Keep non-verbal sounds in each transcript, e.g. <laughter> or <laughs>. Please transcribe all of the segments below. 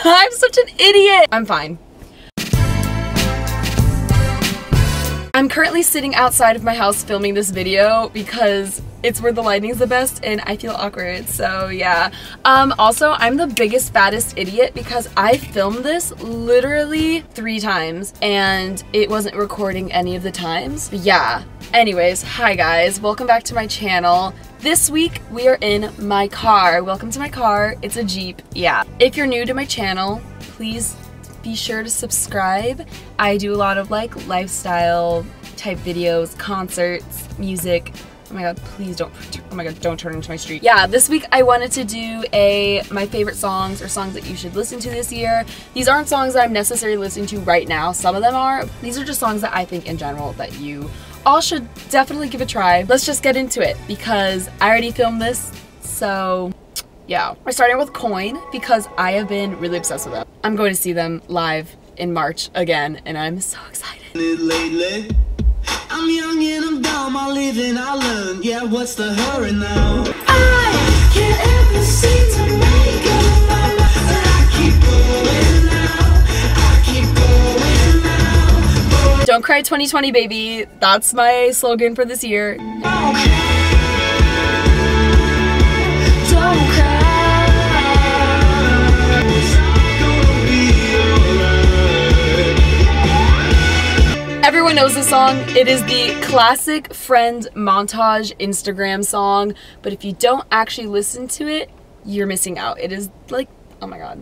<laughs> I'm such an idiot. I'm fine. I'm currently sitting outside of my house filming this video because it's where the lighting's the best and I feel awkward, so yeah. Um, also, I'm the biggest, fattest idiot because I filmed this literally three times and it wasn't recording any of the times. Yeah. Anyways, hi guys, welcome back to my channel. This week, we are in my car. Welcome to my car. It's a Jeep, yeah. If you're new to my channel, please be sure to subscribe. I do a lot of like lifestyle type videos, concerts, music. Oh my god, please don't, oh my god, don't turn into my street. Yeah, this week I wanted to do a my favorite songs or songs that you should listen to this year. These aren't songs that I'm necessarily listening to right now. Some of them are. These are just songs that I think in general that you all should definitely give a try. Let's just get into it because I already filmed this, so yeah. We're starting with Coin because I have been really obsessed with them. I'm going to see them live in March again and I'm so excited. Lately, I'm young and I'm dumb, I live and I learn. Yeah, what's the hurry now? I can't ever seem to make up my mind. I keep going now. I keep going now. Don't cry 2020 baby. That's my slogan for this year. Everyone knows this song. It is the classic friend montage Instagram song, but if you don't actually listen to it, you're missing out. It is like, oh my god.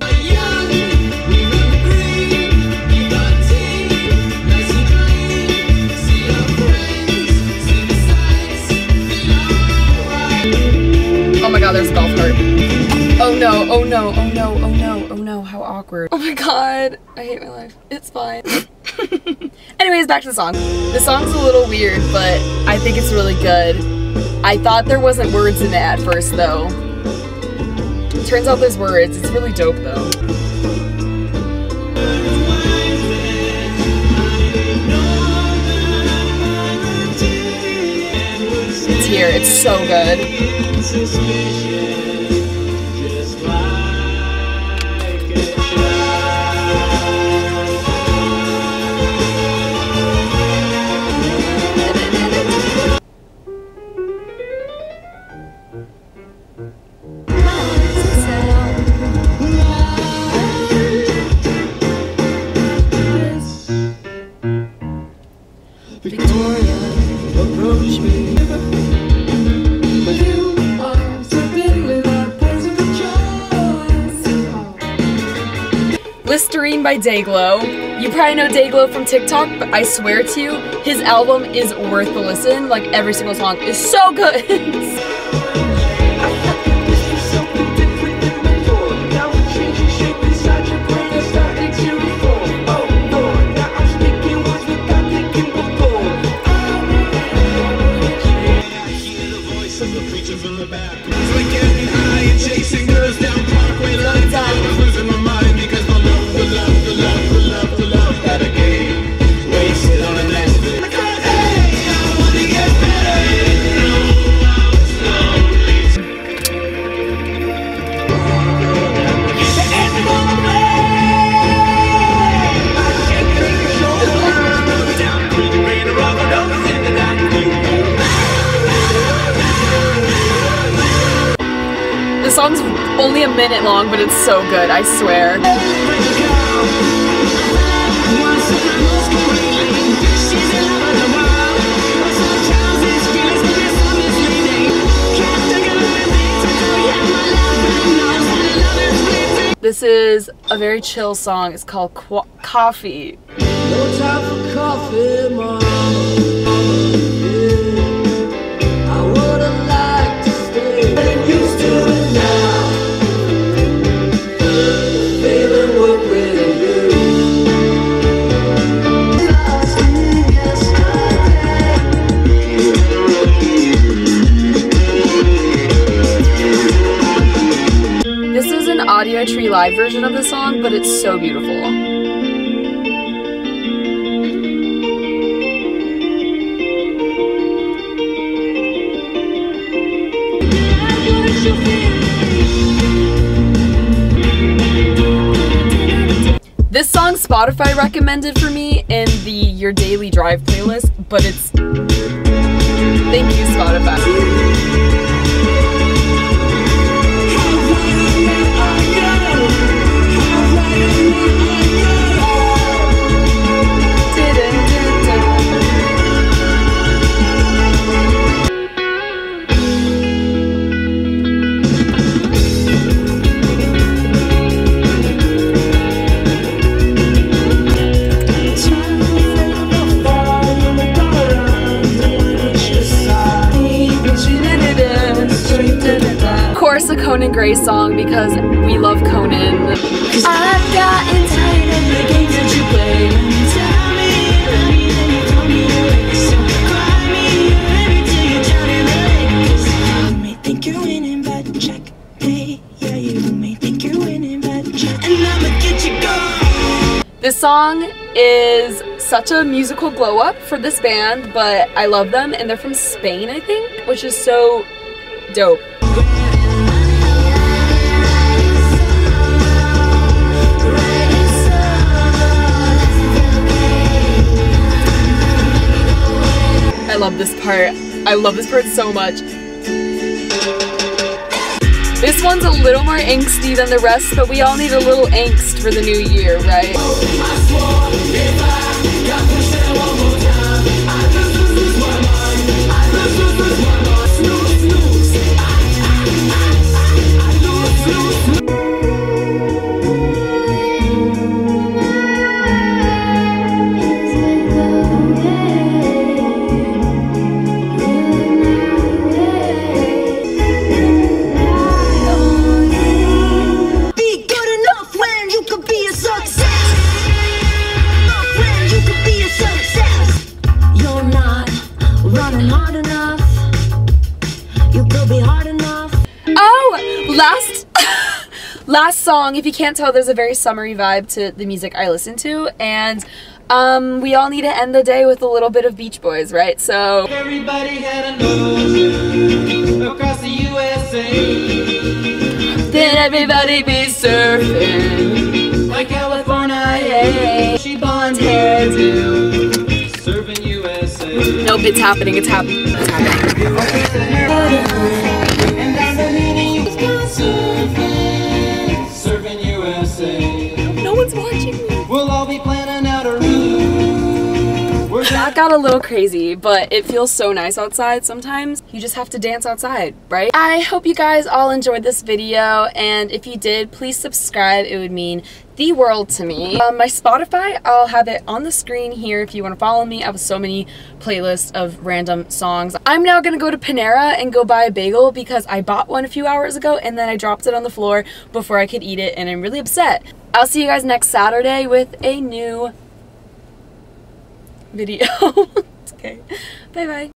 Oh my god, there's a golf cart. Oh no, oh no, oh no, oh no, oh no, how awkward. Oh my god, I hate my life. It's fine. <laughs> <laughs> Anyways, back to the song. The song's a little weird, but I think it's really good. I thought there wasn't words in it at first, though. Turns out there's words. It's really dope, though. It's here. It's so good. Listerine by Dayglow. You probably know Dayglow from TikTok, but I swear to you, his album is worth the listen. Like every single song is so good. <laughs> song's only a minute long, but it's so good, I swear. This is a very chill song. It's called Qu Cawfee. No live version of the song, but it's so beautiful. This song Spotify recommended for me in the Your Daily Drive playlist, but it's. Thank you, Spotify. A Conan Gray song because we love Conan. I've gotten tired of the games that you play. Tell me, tell me, then you throw me away. So cry me a till you're drowning the lake. 'Cause you may think you're winning, but check. Yeah, you may think you're winning, but check. And I'ma get you gone. This song is such a musical glow up for this band, but I love them and they're from Spain, I think, which is so dope. Love this part. I love this part so much. This one's a little more angsty than the rest, but we all need a little angst for the new year, right? Hard enough. You could be hard enough. Oh, last <laughs> last song. If you can't tell, there's a very summery vibe to the music I listen to, and um, we all need to end the day with a little bit of Beach Boys, right? So Everybody had a nose across the USA, then everybody be surfing It's happening. It's happening. It's happening. Got a little crazy, but it feels so nice outside sometimes. You just have to dance outside, right? I hope you guys all enjoyed this video, and if you did, please subscribe. It would mean the world to me. Um, my Spotify, I'll have it on the screen here if you want to follow me. I have so many playlists of random songs. I'm now gonna go to Panera and go buy a bagel because I bought one a few hours ago and then I dropped it on the floor before I could eat it and I'm really upset. I'll see you guys next Saturday with a new video. <laughs> okay. Bye bye.